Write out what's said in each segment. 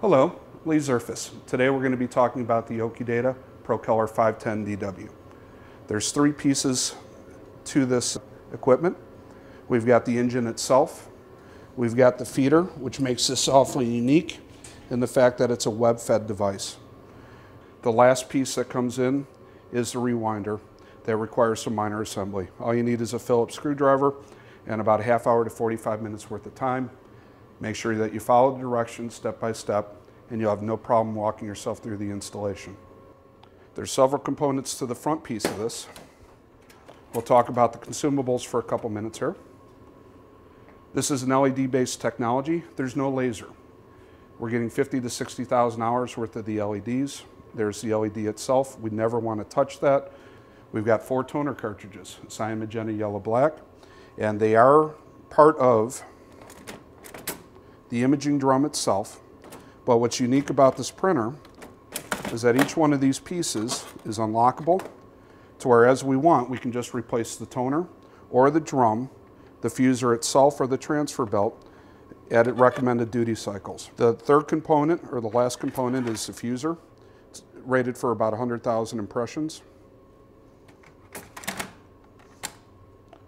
Hello, Lee Zerfus. Today we're going to be talking about the Okidata ProColor 510DW. There's three pieces to this equipment. We've got the engine itself, we've got the feeder, which makes this awfully unique in the fact that it's a web-fed device. The last piece that comes in is the rewinder that requires some minor assembly. All you need is a Phillips screwdriver and about a half hour to 45 minutes worth of time. Make sure that you follow the directions step by step and you'll have no problem walking yourself through the installation. There's several components to the front piece of this. We'll talk about the consumables for a couple minutes here. This is an LED-based technology. There's no laser. We're getting 50 to 60,000 hours worth of the LEDs. There's the LED itself. We never want to touch that. We've got four toner cartridges, cyan, magenta, yellow, black, and they are part of the imaging drum itself. But what's unique about this printer is that each one of these pieces is unlockable to where as we want, we can just replace the toner or the drum, the fuser itself or the transfer belt at recommended duty cycles. The third component or the last component is the fuser. It's rated for about 100,000 impressions.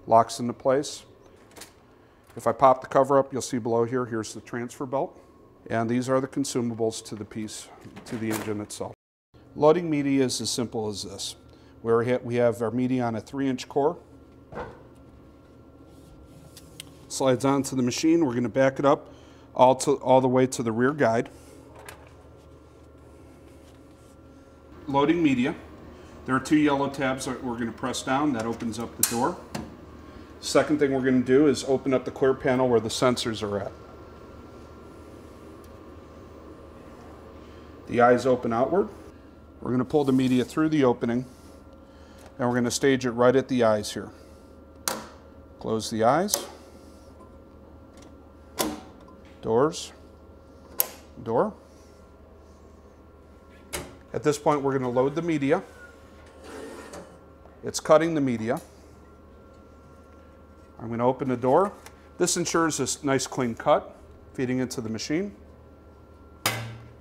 Locks into place. If I pop the cover up, you'll see below here, here's the transfer belt. And these are the consumables to the piece, to the engine itself. Loading media is as simple as this. Where we have our media on a three inch core. Slides onto the machine. We're going to back it up all, to, all the way to the rear guide. Loading media. There are two yellow tabs that we're going to press down. That opens up the door. Second thing we're going to do is open up the clear panel where the sensors are at. The eyes open outward. We're going to pull the media through the opening and we're going to stage it right at the eyes here. Close the eyes. Doors. Door. At this point, we're going to load the media. It's cutting the media. I'm going to open the door. This ensures this nice clean cut feeding into the machine.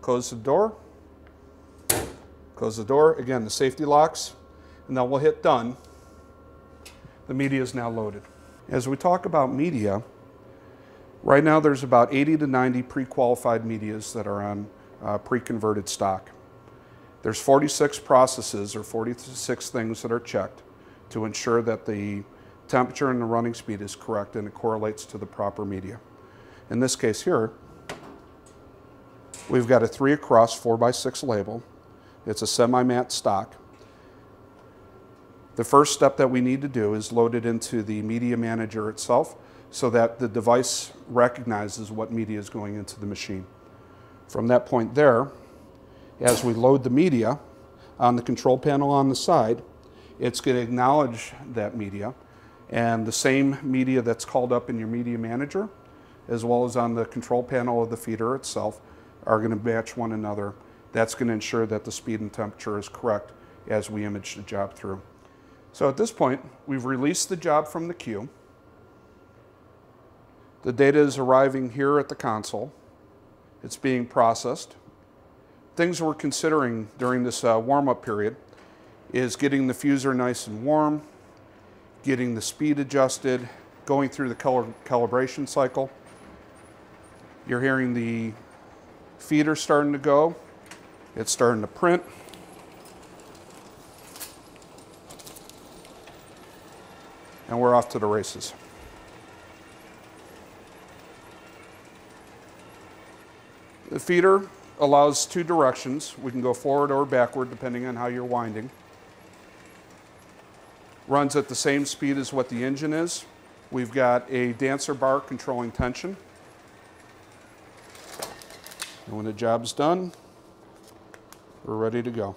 Close the door. Close the door. Again, the safety locks. And then we'll hit done. The media is now loaded. As we talk about media, right now there's about 80 to 90 pre-qualified medias that are on uh, pre-converted stock. There's 46 processes or 46 things that are checked to ensure that the temperature and the running speed is correct and it correlates to the proper media. In this case here, we've got a three across four by six label. It's a semi-matte stock. The first step that we need to do is load it into the media manager itself so that the device recognizes what media is going into the machine. From that point there, as we load the media on the control panel on the side, it's going to acknowledge that media and the same media that's called up in your media manager, as well as on the control panel of the feeder itself, are going to match one another. That's going to ensure that the speed and temperature is correct as we image the job through. So at this point, we've released the job from the queue. The data is arriving here at the console. It's being processed. Things we're considering during this uh, warm-up period is getting the fuser nice and warm, getting the speed adjusted, going through the color calibration cycle. You're hearing the feeder starting to go. It's starting to print. And we're off to the races. The feeder allows two directions. We can go forward or backward depending on how you're winding runs at the same speed as what the engine is. We've got a dancer bar controlling tension. And when the job's done, we're ready to go.